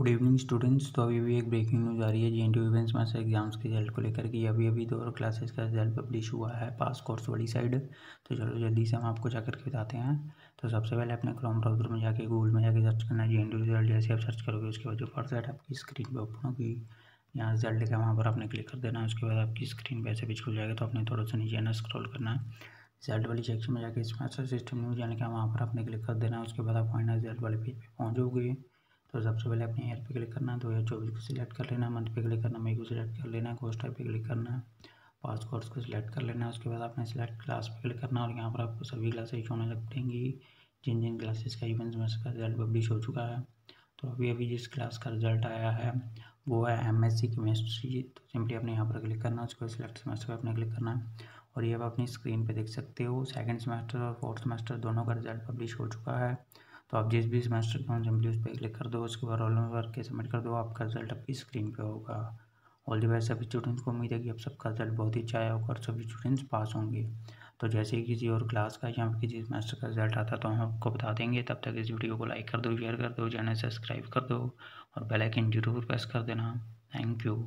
Good evening students तो अभी भी एक ब्रेकिंग न्यूज़ आ रही है G N T events exams के रिज़ल्ट को लेकर के। अभी अभी दो क्लासेस का रिज़ल्ट पब्लिश हुआ है पास कोर्स वाली साइड तो चलो जल्दी से हम आपको जाकर के बताते हैं। तो सबसे पहले अपने क्रोम ब्राउज़र में जाके गूगल में जाके सर्च करना है जी एन टी रिज़ल्ट जैसे आप सर्च करोगे, उसके बाद जो फ़र्स्ट साइड आपकी स्क्रीन पर ओपन होगी, यहाँ रिज़ल्ट लिखा वहाँ पर आपने क्लिक कर देना है, उसके बाद आपकी स्क्रीन पर ऐसे भी खुल जाएगा तो आपने थोड़ा सा नीचे ना स्क्रॉल करना है। रिज़ल्ट वाली सेक्शन में जाके स्मार्ट सिस्टम न्यूज़ जाने का वहाँ पर आपने क्लिक कर देना है, उसके बाद आप फाइनल रिज़ल्ट वाले पेज पर पहुँचोगे तो सबसे पहले अपने ईयर पे क्लिक करना है दो हज़ार चौबीस को सिलेक्ट कर लेना मंथ पे क्लिक करना मई को सिलेक्ट कर लेना कोर्स टाइप पे क्लिक करना पास कोर्स को सिलेक्ट कर लेना, उसके बाद आपने सिलेक्ट क्लास पे क्लिक करना और यहाँ पर आपको सभी क्लासेज होने लग पड़ेंगी जिन जिन क्लासेस का इवेंट्स में इसका रिज़ल्ट पब्लिश हो चुका है। तो अभी अभी जिस क्लास का रिज़ल्ट आया है, वो है एम एस सी केमिस्ट्री तो सिंपली अपने यहाँ पर क्लिक करना, उसके बाद सिलेक्ट सेमेस्टर पर अपने क्लिक करना। और ये आप अपनी स्क्रीन पे देख सकते हो सेकंड सेमेस्टर और फोर्थ सेमेस्टर दोनों का रिज़ल्ट पब्लिश हो चुका है। तो आप जिस भी सेमेस्टर के सिंपली उस पर क्लिक कर दो, उसके बाद रोल नंबर के सबमिट कर दो, आपका रिज़ल्ट आपकी स्क्रीन पे होगा। ऑल दी बेस्ट सभी स्टूडेंट्स को, उम्मीद है कि अब सबका रिज़ल्ट बहुत ही अच्छा आया होगा और सभी स्टूडेंट्स पास होंगे। तो जैसे ही किसी और क्लास का या किसी सेमेस्टर का रिज़ल्ट आता तो हम आपको बता देंगे। तब तक इस वीडियो को लाइक कर दो शेयर कर दो चैनल सब्सक्राइब कर दो और बेल आइकन ज़रूर प्रेस कर देना। Thank you